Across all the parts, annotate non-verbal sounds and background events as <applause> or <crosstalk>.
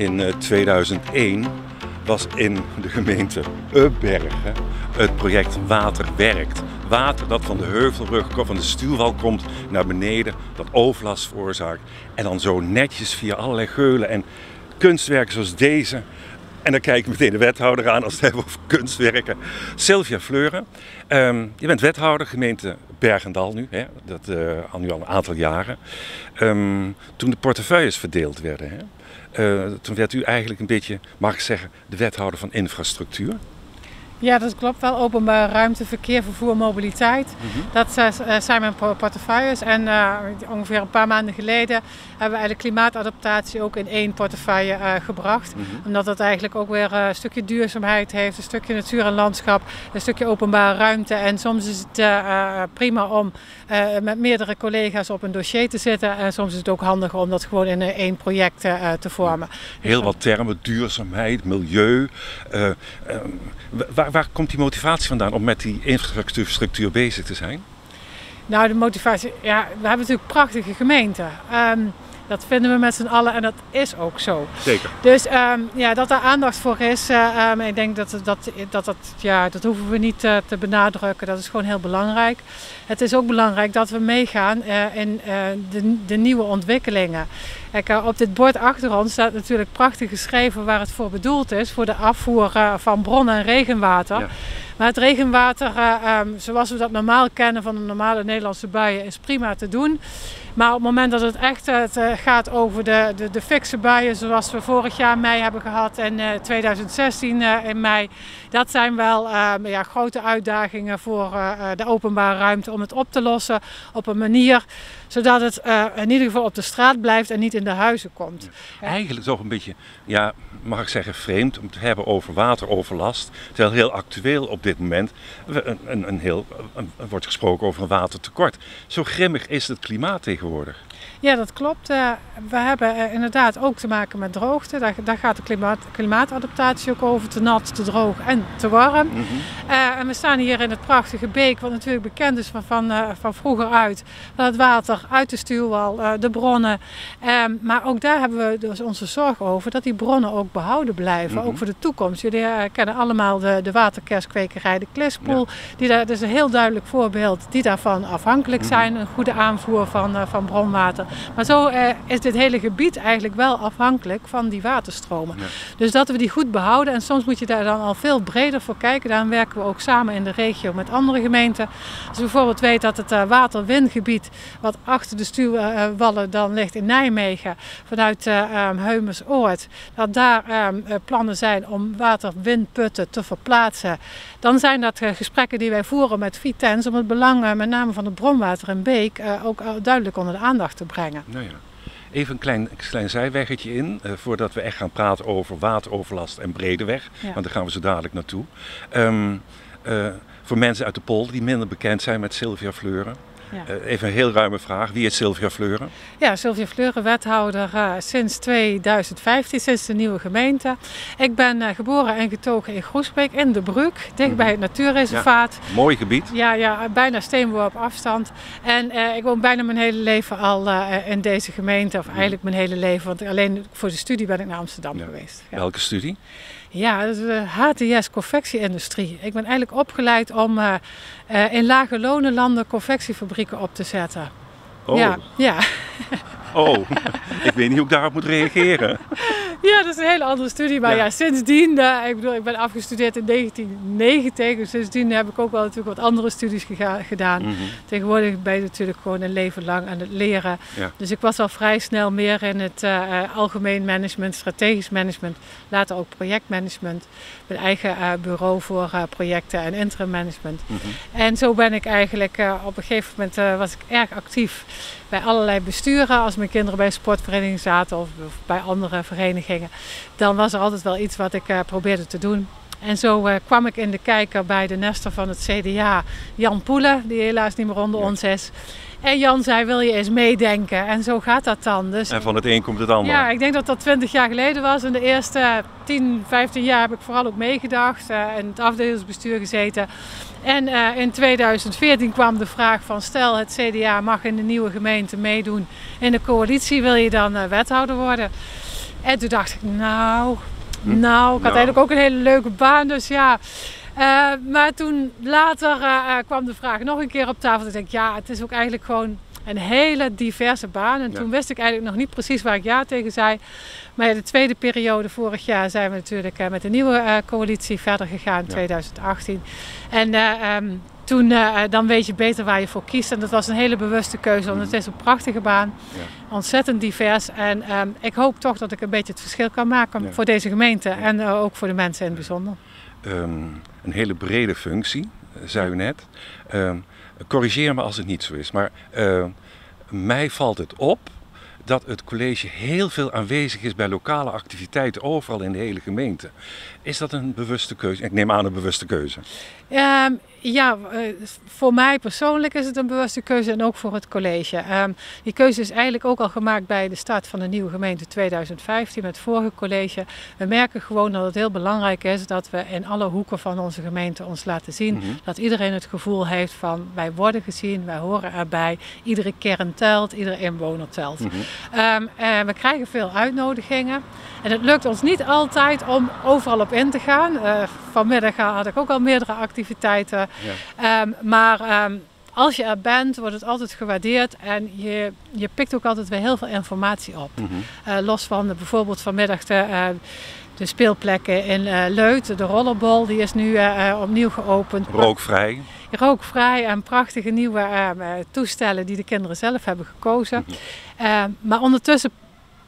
In 2001 was in de gemeente Ubbergen het project Water Werkt. Water dat van de heuvelrug, van de stuwwal komt naar beneden, dat overlast veroorzaakt. En dan zo netjes via allerlei geulen en kunstwerken zoals deze. En dan kijk ik meteen de wethouder aan als het hebben over kunstwerken. Sylvia Fleuren, ehm, je bent wethouder gemeente Bergendal nu, hè? dat uh, al nu al een aantal jaren. Um, toen de portefeuilles verdeeld werden, hè? Uh, toen werd u eigenlijk een beetje, mag ik zeggen, de wethouder van infrastructuur. Ja, dat klopt wel. Openbaar ruimte, verkeer, vervoer, mobiliteit. Mm -hmm. Dat zijn mijn portefeuilles. En uh, ongeveer een paar maanden geleden hebben we eigenlijk klimaatadaptatie ook in één portefeuille uh, gebracht. Mm -hmm. Omdat dat eigenlijk ook weer een stukje duurzaamheid heeft, een stukje natuur en landschap, een stukje openbare ruimte. En soms is het prima om met meerdere collega's op een dossier te zitten. En soms is het ook handiger om dat gewoon in één project te vormen. Heel wat termen, duurzaamheid, milieu. Waar, waar komt die motivatie vandaan om met die infrastructuur bezig te zijn? Nou, de motivatie, ja, we hebben natuurlijk prachtige gemeenten. Um, dat vinden we met z'n allen en dat is ook zo. Zeker. Dus um, ja, dat daar aandacht voor is, uh, um, ik denk dat dat, dat, dat, ja, dat hoeven we niet uh, te benadrukken. Dat is gewoon heel belangrijk. Het is ook belangrijk dat we meegaan uh, in de, de, nieuwe ontwikkelingen. Kijk, op dit bord achter ons staat natuurlijk prachtig geschreven waar het voor bedoeld is. Voor de afvoer van bronnen en regenwater. Ja. Maar het regenwater, um, zoals we dat normaal kennen van de normale Nederlandse buien, is prima te doen. Maar op het moment dat het echt het, uh, gaat over de, de, de fikse buien, zoals we vorig jaar mei hebben gehad en uh, 2016 uh, in mei, dat zijn wel ja, grote uitdagingen voor de openbare ruimte om het op te lossen op een manier zodat het in ieder geval op de straat blijft en niet in de huizen komt. Eigenlijk toch een beetje, ja, mag ik zeggen, vreemd om te hebben over wateroverlast. Terwijl heel actueel op dit moment een, een, een heel, wordt gesproken over een watertekort. Zo grimmig is het klimaat tegenwoordig. Ja, dat klopt. Uh, we hebben uh, inderdaad ook te maken met droogte. Daar, daar gaat de klimaat, klimaatadaptatie ook over. Te nat, te droog en te warm. Mm -hmm. uh, en we staan hier in het prachtige beek, wat natuurlijk bekend is van, van, van vroeger uit. Van het water uit de stuwwal, de bronnen. Ehm, maar ook daar hebben we dus onze zorg over dat die bronnen ook behouden blijven. Mm -hmm. Ook voor de toekomst. Jullie kennen allemaal de, de waterkerskwekerij, de Klispoel. Ja. Die daar, dat is een heel duidelijk voorbeeld die daarvan afhankelijk zijn. Een goede aanvoer van, van bronwater. Maar zo uh, is dit hele gebied eigenlijk wel afhankelijk van die waterstromen. Ja. Dus dat we die goed behouden. En soms moet je daar dan al veel breder voor kijken. Daarom werken we ook samen in de regio met andere gemeenten. Als je bijvoorbeeld weet dat het uh, waterwindgebied wat achter de stuwwallen dan ligt in Nijmegen. Vanuit uh, um, Heumersoord. Dat daar um, plannen zijn om waterwindputten te verplaatsen. Dan zijn dat gesprekken die wij voeren met Vitens. Om het belang met name van het bronwater in Beek ook duidelijk onder de aandacht te brengen. Nou ja. Even een klein, klein zijweggetje in, uh, voordat we echt gaan praten over wateroverlast en Bredeweg. Ja. Want daar gaan we zo dadelijk naartoe. Um, uh, voor mensen uit de polder die minder bekend zijn met Sylvia Fleuren. Ja. Uh, even een heel ruime vraag. Wie is Sylvia Fleuren? Ja, Sylvia Fleuren, wethouder uh, sinds 2015, sinds de nieuwe gemeente. Ik ben uh, geboren en getogen in Groesbeek in de Bruk, dicht mm -hmm. bij het natuurreservaat. Ja, mooi gebied. Ja, ja bijna steenworp afstand. En ik woon bijna mijn hele leven al in deze gemeente, of eigenlijk mijn hele leven. Want alleen voor de studie ben ik naar Amsterdam ja. geweest. Ja. Welke studie? Ja, de HTS confectieindustrie. Ik ben eigenlijk opgeleid om in lage lonenlanden confectiefabrieken op te zetten. Oh. Ja, ja. Oh, <laughs> ik weet niet hoe ik daarop moet reageren. <laughs> Ja, dat is een hele andere studie. Maar ja, ja sindsdien, uh, ik bedoel, ik ben afgestudeerd in 1990. Dus sindsdien heb ik ook wel natuurlijk wat andere studies gedaan. Mm -hmm. Tegenwoordig ben je natuurlijk gewoon een leven lang aan het leren. Ja. Dus ik was al vrij snel meer in het uh, algemeen management, strategisch management. Later ook projectmanagement. Mijn eigen uh, bureau voor projecten en interim management. Mm -hmm. En zo ben ik eigenlijk op een gegeven moment was ik erg actief bij allerlei besturen. Als mijn kinderen bij een sportvereniging zaten of, bij andere verenigingen. Dan was er altijd wel iets wat ik uh, probeerde te doen. En zo uh, kwam ik in de kijker bij de nester van het CDA, Jan Poelen, die helaas niet meer onder ja. ons is. En Jan zei, wil je eens meedenken? En zo gaat dat dan. Dus, en van het een komt het ander. Ja, ik denk dat dat 20 jaar geleden was. In de eerste 10, 15 jaar heb ik vooral ook meegedacht. Uh, in het afdelingsbestuur gezeten. En uh, in 2014 kwam de vraag van stel het CDA mag in de nieuwe gemeente meedoen in de coalitie, wil je dan uh, wethouder worden? En toen dacht ik, nou, Hm? nou, ik had Nou. eigenlijk ook een hele leuke baan, dus ja. Eh, maar toen later eh, eh, kwam de vraag nog een keer op tafel. Ik denk, ja, het is ook eigenlijk gewoon een hele diverse baan. En Ja. toen wist ik eigenlijk nog niet precies waar ik ja tegen zei. Maar ja, de tweede periode vorig jaar zijn we natuurlijk met de nieuwe coalitie verder gegaan, Ja. 2018. En eh, ehm, toen dan weet je beter waar je voor kiest. En dat was een hele bewuste keuze, want het is een prachtige baan. Ontzettend divers. En ehm, ik hoop toch dat ik een beetje het verschil kan maken voor deze gemeente. En ook voor de mensen in het bijzonder. Ehm, een hele brede functie, eh, zei u net. Ehm, corrigeer me als het niet zo is, maar ehm, mij valt het op dat het college heel veel aanwezig is bij lokale activiteiten overal in de hele gemeente. Is dat een bewuste keuze? Ik neem aan een bewuste keuze. Ehm, ja, eh, voor mij persoonlijk is het een bewuste keuze en ook voor het college. Ehm, die keuze is eigenlijk ook al gemaakt bij de start van de nieuwe gemeente 2015 met het vorige college. We merken gewoon dat het heel belangrijk is dat we in alle hoeken van onze gemeente ons laten zien. Mhm. Dat iedereen het gevoel heeft van wij worden gezien, wij horen erbij. Iedere kern telt, iedere inwoner telt. Mhm. Ehm, en we krijgen veel uitnodigingen. En het lukt ons niet altijd om overal op in te gaan. Eh, vanmiddag had ik ook al meerdere activiteiten. Ja. Ehm, maar ehm, als je er bent, wordt het altijd gewaardeerd. En je, je pikt ook altijd weer heel veel informatie op. Mhm. Eh, los van de, bijvoorbeeld vanmiddag de, eh, de speelplekken in eh Leut. De rollerbol, die is nu eh, eh, opnieuw geopend. Rookvrij. Rookvrij en prachtige nieuwe eh, toestellen die de kinderen zelf hebben gekozen. Eh, maar ondertussen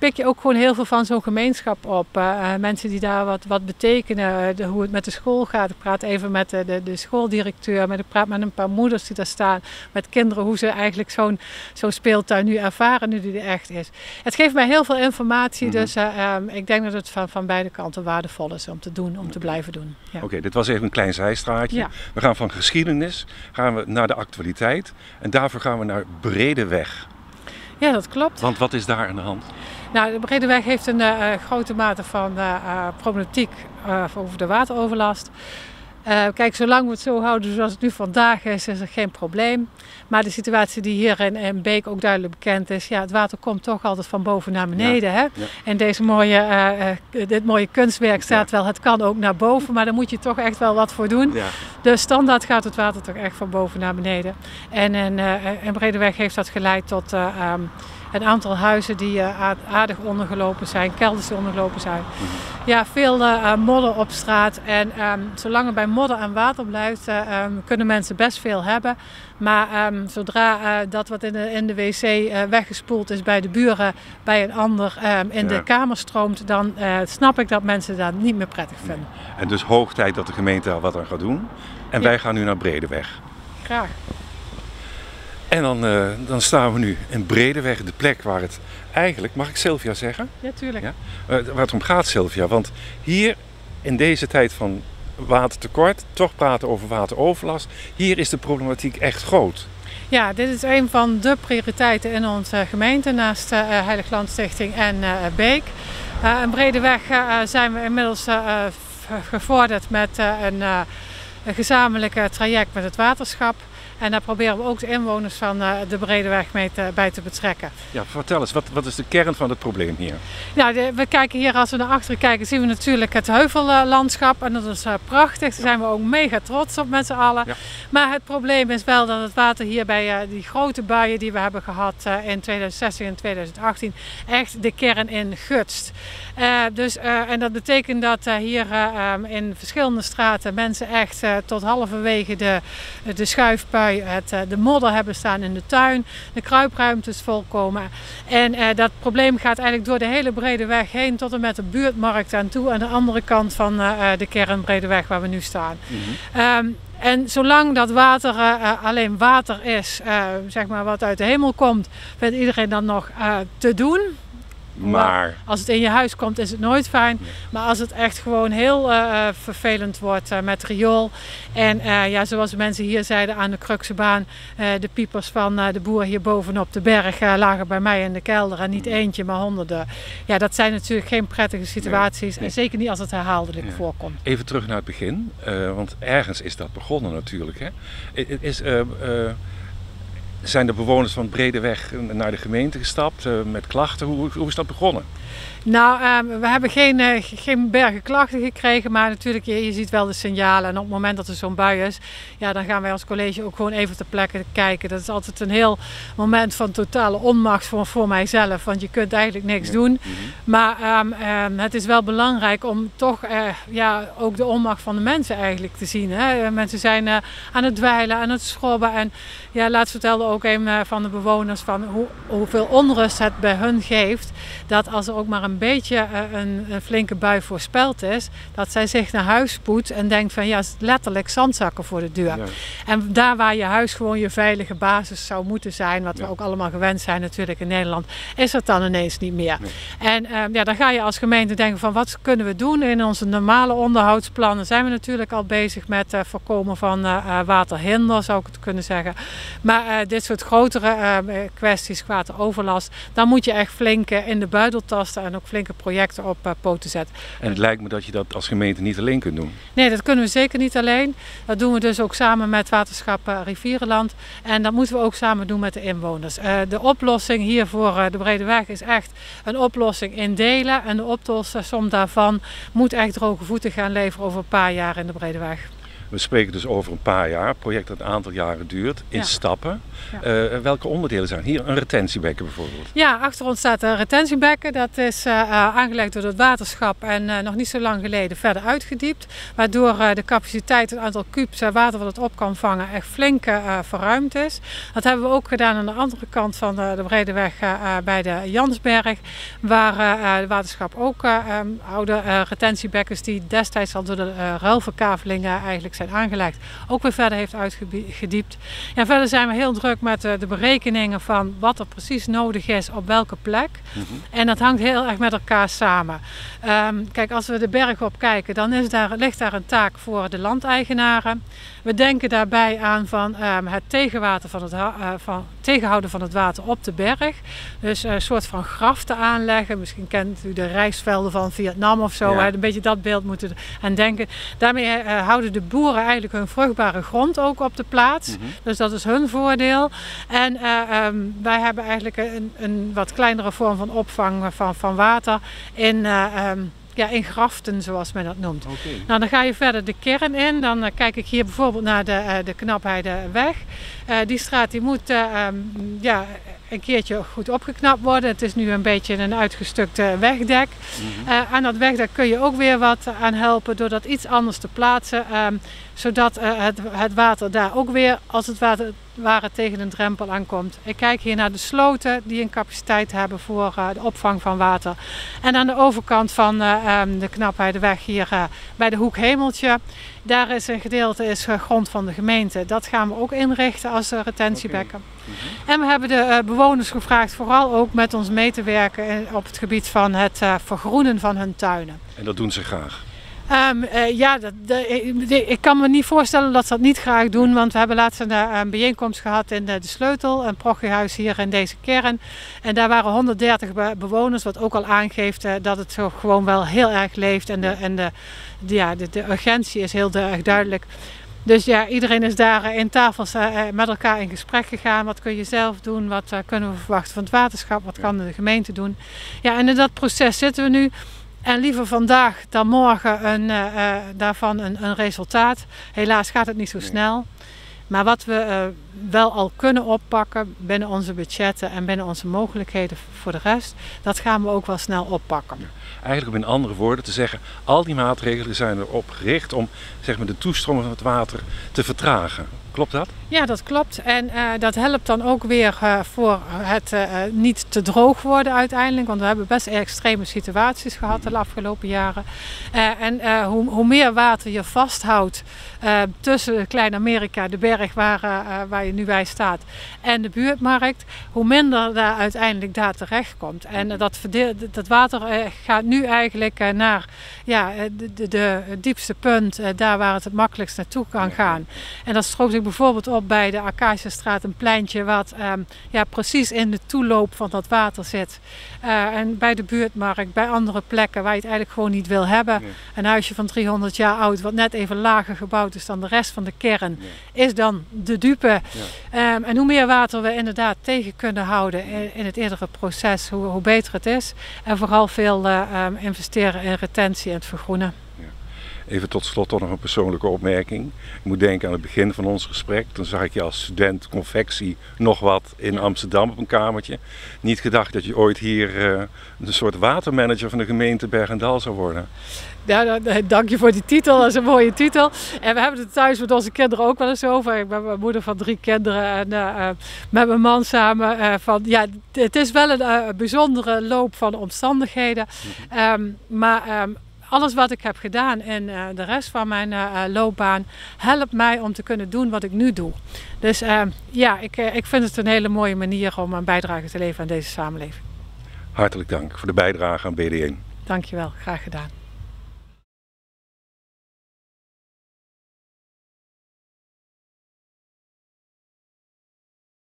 pik je ook gewoon heel veel van zo'n gemeenschap op. Eh, eh, mensen die daar wat, wat betekenen, eh, de, hoe het met de school gaat. Ik praat even met de, de, de schooldirecteur, met, ik praat met een paar moeders die daar staan. Met kinderen, hoe ze eigenlijk zo'n zo'n speeltuin nu ervaren, nu die er echt is. Het geeft mij heel veel informatie, Mhm. dus eh, ehm, ik denk dat het van, van beide kanten waardevol is om te doen, om te blijven doen. Ja. Oké, dit was even een klein zijstraatje. Ja. We gaan van geschiedenis gaan we naar de actualiteit. En daarvoor gaan we naar Bredeweg. ja, dat klopt. Want wat is daar aan de hand? Nou, de Bredeweg heeft een eh, eh, grote mate van eh, problematiek over de wateroverlast. Kijk, zolang we het zo houden zoals het nu vandaag is, is er geen probleem. Maar de situatie die hier in, in Beek ook duidelijk bekend is, ja, het water komt toch altijd van boven naar beneden. Hè? ja. En deze mooie, dit mooie kunstwerk staat wel, het kan ook naar boven, maar daar moet je toch echt wel wat voor doen. Dus standaard gaat het water toch echt van boven naar beneden. En in, in Bredeweg heeft dat geleid tot eh, ehm, een aantal huizen die eh, aard- aardig ondergelopen zijn, kelders die ondergelopen zijn. Ja, veel eh, eh, modder op straat. En ehm, zolang het bij modder en water blijft, eh, ehm, kunnen mensen best veel hebben. Maar ehm, zodra dat wat in de, in de wc weggespoeld is bij de buren, bij een ander in Ja. de kamer stroomt, dan snap ik dat mensen dat niet meer prettig vinden. En dus hoog tijd dat de gemeente daar wat aan gaat doen. En Ja. wij gaan nu naar Bredeweg. Graag. En dan, eh, dan staan we nu in Bredeweg, de plek waar het eigenlijk, mag ik Sylvia zeggen? Ja, tuurlijk. Ja. Eh, waar het om gaat, Sylvia. Want hier in deze tijd van watertekort, toch praten over wateroverlast, hier is de problematiek echt groot. Ja, dit is een van de prioriteiten in onze gemeente naast eh Heilig Land Stichting en Beek. Eh in Bredeweg zijn we inmiddels gevorderd met een, een gezamenlijk traject met het waterschap. En daar proberen we ook de inwoners van eh, de Bredeweg mee te, bij te betrekken. Ja, vertel eens, wat, wat is de kern van het probleem hier? Ja, de- we kijken hier, als we naar achteren kijken, zien we natuurlijk het heuvellandschap. En dat is eh, prachtig. Daar zijn we ook mega trots op met z'n allen. Ja. Maar het probleem is wel dat het water hier bij eh, die grote buien die we hebben gehad eh, in 2016 en 2018 echt de kern in gutst. Dus, en dat betekent dat hier eh, ehm, in verschillende straten mensen echt tot halverwege de, de schuifpui het, eh, de modder hebben staan in de tuin. De kruipruimtes volkomen. En eh, dat probleem gaat eigenlijk door de hele brede weg heen tot en met de buurtmarkt aan toe. Aan de andere kant van eh, de kern brede weg waar we nu staan. Ehm, en zolang dat water alleen water is, zeg maar wat uit de hemel komt, vindt iedereen dan nog te doen. Maar, Als het in je huis komt is het nooit fijn. Maar als het echt gewoon heel eh, eh, vervelend wordt eh, met riool. En ja, zoals de mensen hier zeiden aan de Kruksebaan. de piepers van de boer hier bovenop de berg lagen bij mij in de kelder. En niet eentje, maar honderden. Ja, dat zijn natuurlijk geen prettige situaties. nee. En zeker niet als het herhaaldelijk Ja. voorkomt. even terug naar het begin, want ergens is dat begonnen natuurlijk. Hè? Is, zijn de bewoners van Bredeweg naar de gemeente gestapt met klachten? Hoe, hoe is dat begonnen? Nou, ehm, we hebben geen, uh, geen bergen klachten gekregen, maar natuurlijk, je, je, ziet wel de signalen. En op het moment dat er zo'n bui is, ja, dan gaan wij als college ook gewoon even ter plekke kijken. Dat is altijd een heel moment van totale onmacht voor, voor mijzelf, want je kunt eigenlijk niks doen. Mhm. Maar um, het is wel belangrijk om toch uh, ja, ook de onmacht van de mensen eigenlijk te zien. Hè? Mensen zijn uh, aan het dweilen, aan het schrobben. En ja, laatst vertelde ook een van de bewoners van hoe, hoeveel onrust het bij hun geeft. Dat als er ook maar een een beetje eh, een, een, flinke bui voorspeld is, dat zij zich naar huis spoedt en denkt van ja, letterlijk zandzakken voor de deur. En daar waar je huis gewoon je veilige basis zou moeten zijn, wat we ook allemaal gewend zijn natuurlijk in Nederland, is het dan ineens niet meer. En ehm, ja, dan ga je als gemeente denken van wat kunnen we doen in onze normale onderhoudsplannen. Zijn we natuurlijk al bezig met uh, voorkomen van uh, waterhinder, zou ik het kunnen zeggen. Maar dit soort grotere ehm, kwesties, wateroverlast, dan moet je echt flink in de buidel tasten en ook flinke projecten op uh, poten zet. En het lijkt me dat je dat als gemeente niet alleen kunt doen. Nee, dat kunnen we zeker niet alleen. Dat doen we dus ook samen met Waterschap uh, Rivierenland. En dat moeten we ook samen doen met de inwoners. Uh, de oplossing hier voor de Brede Weg is echt een oplossing in delen. En de optelsom daarvan moet echt droge voeten gaan leveren over een paar jaar in de Brede Weg. We spreken dus over een paar jaar, een project dat een aantal jaren duurt, in stappen. Uh, welke onderdelen zijn hier? Een retentiebekken bijvoorbeeld? Ja, achter ons staat een retentiebekken. Dat is uh, aangelegd door het waterschap en uh, nog niet zo lang geleden verder uitgediept. Waardoor de capaciteit, het aantal kubus water wat het op kan vangen, echt flink verruimd is. Dat hebben we ook gedaan aan de andere kant van de, de Brede Weg bij de Jansberg. Waar het waterschap ook um, oude retentiebekkens die destijds al door de ruilverkavelingen eigenlijk zijn aangelegd, ook weer verder heeft uitgediept. Ja, verder zijn we heel druk met eh, de berekeningen van wat er precies nodig is op welke plek. Mhm. En dat hangt heel erg met elkaar samen. Ehm, kijk, als we de berg op kijken, dan is daar, ligt daar een taak voor de landeigenaren. We denken daarbij aan van, ehm, het tegenwater van het, uh, van, tegenhouden van het water op de berg. Dus een soort van graften aanleggen. Misschien kent u de rijstvelden van Vietnam of zo. Een beetje dat beeld moeten aan denken. Daarmee uh, houden de boeren eigenlijk hun vruchtbare grond ook op de plaats. Mhm. Dus dat is hun voordeel. En uh, um, wij hebben eigenlijk een, een, wat kleinere vorm van opvang van, van water in... Um, ja, in graften, zoals men dat noemt. Nou, dan ga je verder de kern in. Dan uh, kijk ik hier bijvoorbeeld naar de, uh, de Knapheidenweg. Uh, die straat die moet um, ja, een keertje goed opgeknapt worden. Het is nu een beetje een uitgestukte wegdek. Mm -hmm. aan dat wegdek kun je ook weer wat aan helpen door dat iets anders te plaatsen. Um, zodat het, het water daar ook weer, als het water waar het tegen een drempel aankomt. Ik kijk hier naar de sloten die een capaciteit hebben voor uh, de opvang van water. En aan de overkant van uh, um, de Knapheideweg hier uh, bij de Hoek Hemeltje, daar is een gedeelte is grond van de gemeente. Dat gaan we ook inrichten als retentiebekken. Okay. -hmm. En we hebben de bewoners gevraagd vooral ook met ons mee te werken op het gebied van het vergroenen van hun tuinen. En dat doen ze graag? Um, uh, ja, dat, de, ik kan me niet voorstellen dat ze dat niet graag doen. Want we hebben laatst een, een eh, bijeenkomst gehad in de, de Sleutel, een prochtiehuis hier in deze kern. En daar waren 130 bewoners, wat ook al aangeeft uh, dat het zo gewoon wel heel erg leeft. En de, en de, ja, de, de urgentie is heel erg duidelijk. Dus ja, iedereen is daar in tafels met elkaar in gesprek gegaan. Wat kun je zelf doen? Wat kunnen we verwachten van het waterschap? Wat kan de gemeente doen? Ja, en in dat proces zitten we nu. En liever vandaag dan morgen een, uh, daarvan een, een, resultaat. Helaas gaat het niet zo snel. Maar wat we uh, wel al kunnen oppakken binnen onze budgetten en binnen onze mogelijkheden voor de rest, dat gaan we ook wel snel oppakken. Eigenlijk met andere woorden te zeggen, al die maatregelen zijn erop gericht om zeg maar, de toestroming van het water te vertragen. Klopt dat? Ja, dat klopt. En uh, dat helpt dan ook weer uh, voor het uh, niet te droog worden uiteindelijk. Want we hebben best extreme situaties gehad de afgelopen jaren. en hoe, hoe, meer water je vasthoudt tussen Klein-Amerika, de berg waar, waar je nu bij staat, en de buurtmarkt, hoe minder daar uiteindelijk daar terecht komt. En dat, dat water gaat nu eigenlijk naar ja, de, de, de diepste punt, daar waar het het makkelijkst naartoe kan gaan. En dat stroomt bijvoorbeeld op bij de Acaciastraat een pleintje wat um, ja, precies in de toeloop van dat water zit. En bij de buurtmarkt, bij andere plekken waar je het eigenlijk gewoon niet wil hebben. Nee. Een huisje van 300 jaar oud wat net even lager gebouwd is dan de rest van de kern. Nee. Is dan de dupe Ehm, en hoe meer water we inderdaad tegen kunnen houden in, het eerdere proces, hoe, hoe, beter het is. En vooral veel ehm, investeren in retentie en het vergroenen. Even tot slot toch nog een persoonlijke opmerking. Ik moet denken aan het begin van ons gesprek. Toen zag ik je als student confectie nog wat in Amsterdam op een kamertje. Niet gedacht dat je ooit hier uh, een soort watermanager van de gemeente Bergendal zou worden. Ja, dank je voor die titel, dat is een mooie titel. En we hebben het thuis met onze kinderen ook wel eens over. Ik ben moeder van drie kinderen en uh, met mijn man samen. Uh, van, ja, het is wel een bijzondere loop van omstandigheden. Um, maar um, alles wat ik heb gedaan in uh, de rest van mijn uh, loopbaan helpt mij om te kunnen doen wat ik nu doe. Dus ja, ik, ik vind het een hele mooie manier om een bijdrage te leveren aan deze samenleving. Hartelijk dank voor de bijdrage aan BD1. Dankjewel, graag gedaan.